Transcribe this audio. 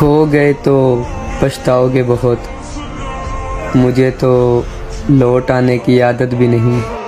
खो गए तो पछताओगे बहुत। मुझे तो लौट आने की आदत भी नहीं।